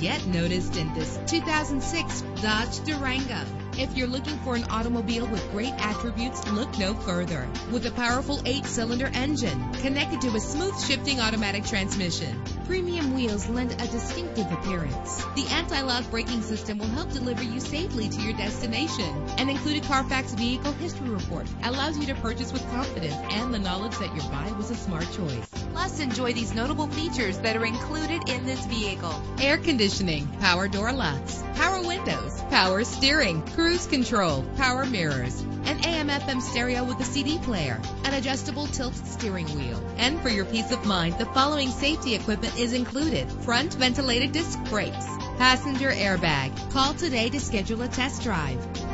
get noticed in this 2006 Dodge Durango. If you're looking for an automobile with great attributes, look no further. With a powerful eight-cylinder engine connected to a smooth shifting automatic transmission, premium wheels lend a distinctive appearance. The anti-lock braking system will help deliver you safely to your destination. An included Carfax vehicle history report allows you to purchase with confidence and the knowledge that your buy was a smart choice. Plus, enjoy these notable features that are included in this vehicle. Air conditioning, power door locks, power windows, power steering, cruise control, power mirrors, an AM FM stereo with a CD player, an adjustable tilt steering wheel. And for your peace of mind, the following safety equipment is included. Front ventilated disc brakes, passenger airbag. Call today to schedule a test drive.